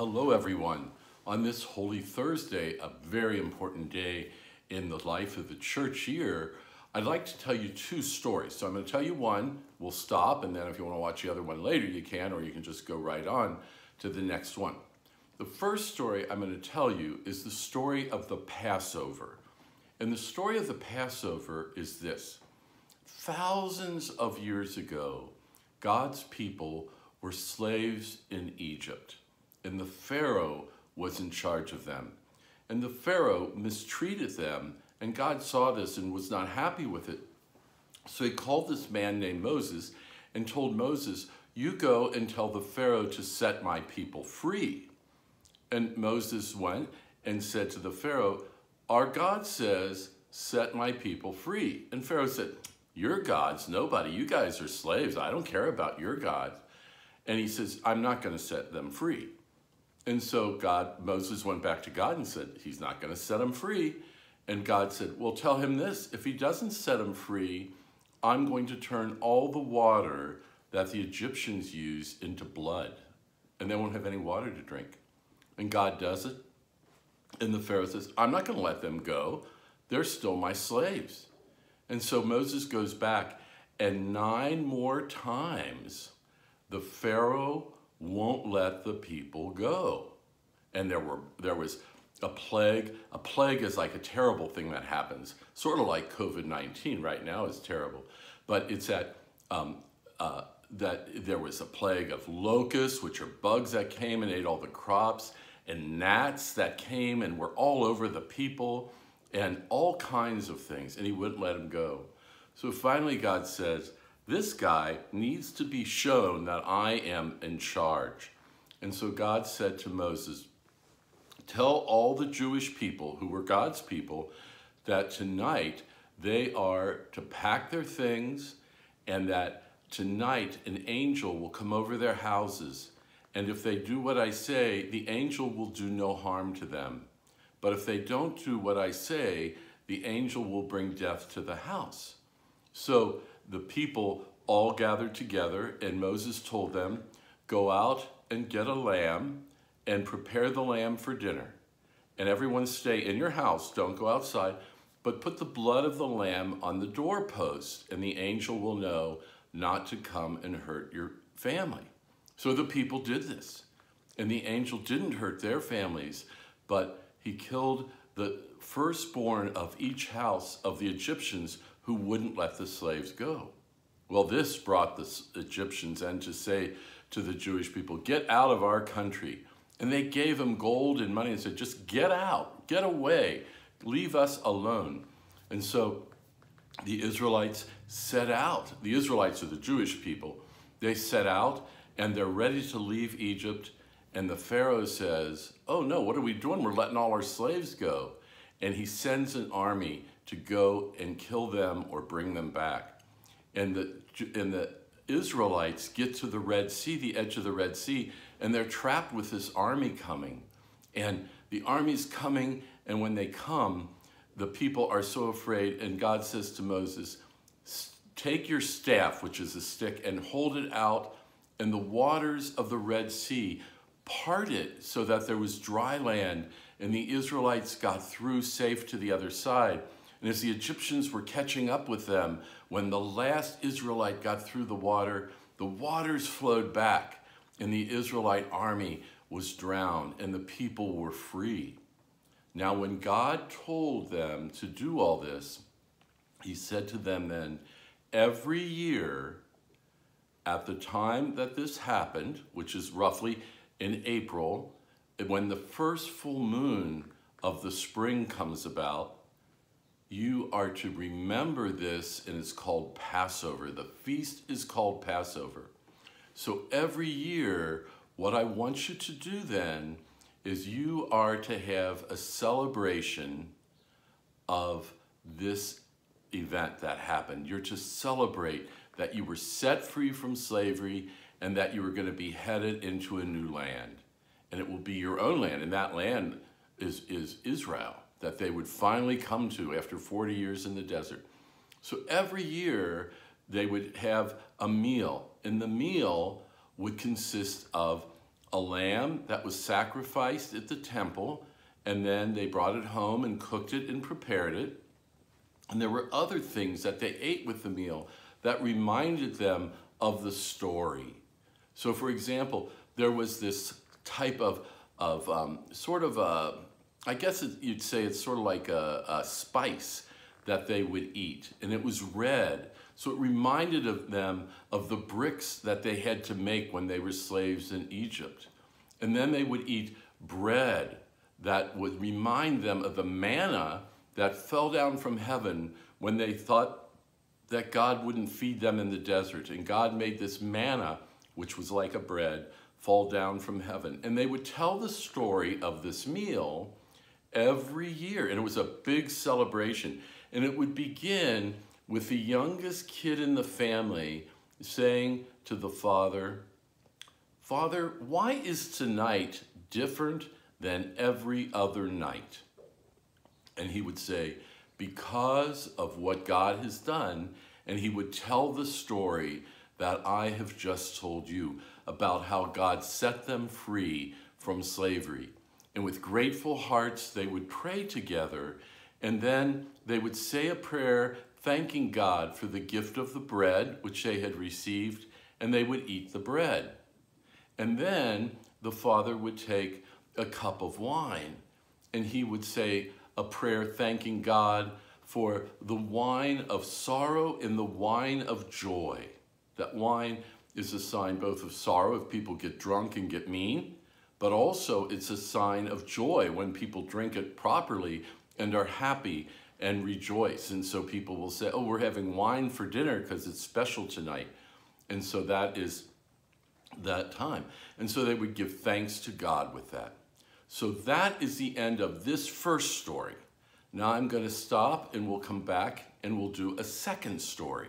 Hello, everyone. On this Holy Thursday, a very important day in the life of the church year, I'd like to tell you two stories. So I'm going to tell you one, we'll stop, and then if you want to watch the other one later, you can, or you can just go right on to the next one. The first story I'm going to tell you is the story of the Passover. And the story of the Passover is this thousands of years ago, God's people were slaves in Egypt, and the Pharaoh was in charge of them. And the Pharaoh mistreated them, and God saw this and was not happy with it. So he called this man named Moses and told Moses, You go and tell the Pharaoh to set my people free. And Moses went and said to the Pharaoh, Our God says, Set my people free. And Pharaoh said, Your gods, nobody. You guys are slaves. I don't care about your gods. And he says, I'm not going to set them free. And so God, Moses went back to God and said, He's not going to set them free. And God said, Well, tell him this if he doesn't set them free, I'm going to turn all the water that the Egyptians use into blood, and they won't have any water to drink. And God does it. And the Pharaoh says, I'm not going to let them go. They're still my slaves. And so Moses goes back, and nine more times the Pharaoh won't let the people go. And there were there was a plague. A plague is like a terrible thing that happens, sort of like COVID-19 right now is terrible. But it's that um, uh, that there was a plague of locusts, which are bugs that came and ate all the crops, and gnats that came and were all over the people, and all kinds of things, and he wouldn't let them go. So finally God says, this guy needs to be shown that I am in charge. And so God said to Moses, Tell all the Jewish people who were God's people that tonight they are to pack their things and that tonight an angel will come over their houses. And if they do what I say, the angel will do no harm to them. But if they don't do what I say, the angel will bring death to the house. So the people all gathered together, and Moses told them, Go out and get a lamb and prepare the lamb for dinner. And everyone stay in your house, don't go outside, but put the blood of the lamb on the doorpost, and the angel will know not to come and hurt your family. So the people did this. And the angel didn't hurt their families, but he killed the firstborn of each house of the Egyptians who wouldn't let the slaves go. Well, this brought the Egyptians and to say to the Jewish people, get out of our country. And they gave them gold and money and said, just get out, get away, leave us alone. And so the Israelites set out. The Israelites are the Jewish people. They set out and they're ready to leave Egypt. And the Pharaoh says, oh no, what are we doing? We're letting all our slaves go. And he sends an army to go and kill them or bring them back. And the, and the Israelites get to the Red Sea, the edge of the Red Sea, and they're trapped with this army coming. And the army's coming, and when they come, the people are so afraid, and God says to Moses, Take your staff, which is a stick, and hold it out, and the waters of the Red Sea parted so that there was dry land, and the Israelites got through safe to the other side. And as the Egyptians were catching up with them, when the last Israelite got through the water, the waters flowed back, and the Israelite army was drowned, and the people were free. Now, when God told them to do all this, he said to them then, every year at the time that this happened, which is roughly in April, when the first full moon of the spring comes about, you are to remember this, and it's called Passover. The feast is called Passover. So every year, what I want you to do then is you are to have a celebration of this event that happened. You're to celebrate that you were set free from slavery and that you were going to be headed into a new land. And it will be your own land, and that land is, is Israel that they would finally come to after 40 years in the desert. So every year they would have a meal, and the meal would consist of a lamb that was sacrificed at the temple, and then they brought it home and cooked it and prepared it. And there were other things that they ate with the meal that reminded them of the story. So, for example, there was this type of, of um, sort of a, I guess it, you'd say it's sort of like a, a spice that they would eat, and it was red. So it reminded of them of the bricks that they had to make when they were slaves in Egypt. And then they would eat bread that would remind them of the manna that fell down from heaven when they thought that God wouldn't feed them in the desert. And God made this manna, which was like a bread, fall down from heaven. And they would tell the story of this meal every year. And it was a big celebration. And it would begin with the youngest kid in the family saying to the father, Father, why is tonight different than every other night? And he would say, because of what God has done, and he would tell the story that I have just told you about how God set them free from slavery. And with grateful hearts, they would pray together, and then they would say a prayer thanking God for the gift of the bread which they had received, and they would eat the bread. And then the father would take a cup of wine, and he would say, a prayer thanking God for the wine of sorrow and the wine of joy. That wine is a sign both of sorrow if people get drunk and get mean, but also it's a sign of joy when people drink it properly and are happy and rejoice. And so people will say, oh, we're having wine for dinner because it's special tonight. And so that is that time. And so they would give thanks to God with that. So that is the end of this first story. Now I'm going to stop and we'll come back and we'll do a second story.